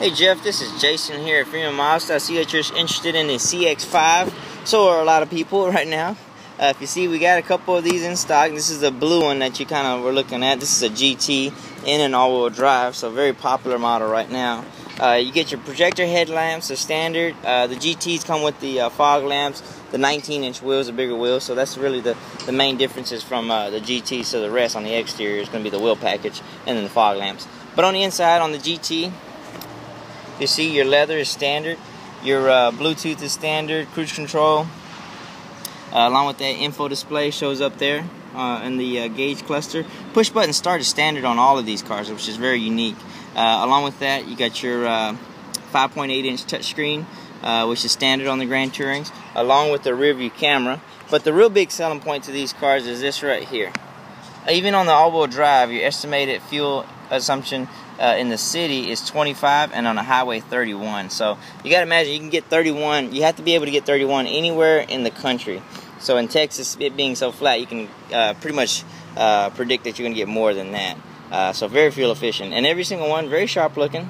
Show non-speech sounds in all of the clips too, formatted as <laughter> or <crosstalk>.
Hey Jeff, this is Jayson here at Freeman Mazda. I see that you're interested in the CX-5. So are a lot of people <laughs> right now. Uh, if you see, we got a couple of these in stock. This is the blue one that you kind of were looking at. This is a GT in an all-wheel drive, so very popular model right now. Uh, you get your projector headlamps, the standard. Uh, the GTs come with the uh, fog lamps, the 19-inch wheels, the bigger wheels. So that's really the, the main differences from uh, the GT So the rest on the exterior is going to be the wheel package and then the fog lamps. But on the inside, on the GT, you see your leather is standard, your uh, Bluetooth is standard, cruise control, uh, along with that info display shows up there uh, in the uh, gauge cluster. Push button start is standard on all of these cars, which is very unique. Uh, along with that, you got your uh, 5.8 inch touchscreen, which is standard on the Grand Tourings, along with the rear view camera. But the real big selling point to these cars is this right here. Even on the all-wheel drive, your estimated fuel assumption uh, in the city is 25 and on a highway 31. So you got to imagine you can get 31. You have to be able to get 31 anywhere in the country. So in Texas, it being so flat, you can uh, pretty much uh, predict that you're going to get more than that. Uh, so very fuel efficient. And every single one, very sharp looking.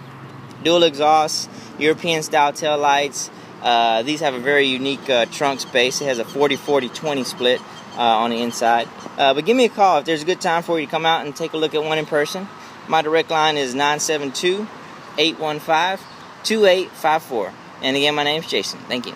Dual exhaust, European style tail lights. Uh, these have a very unique uh, trunk space. It has a 40-40-20 split on the inside. Uh, but give me a call if there's a good time for you to come out and take a look at one in person. My direct line is 972 815 2854. And again, my name is Jayson. Thank you.